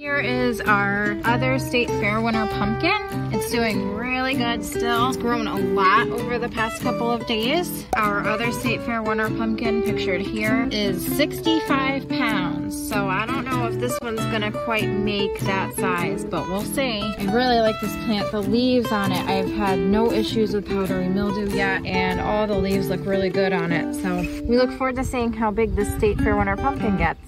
Here is our other State Fair Winner pumpkin. It's doing really good still. It's grown a lot over the past couple of days. Our other State Fair Winner pumpkin pictured here is 65 pounds. So I don't know if this one's gonna quite make that size, but we'll see. I really like this plant. The leaves on it, I've had no issues with powdery mildew yet, and all the leaves look really good on it. So we look forward to seeing how big this State Fair Winner pumpkin gets.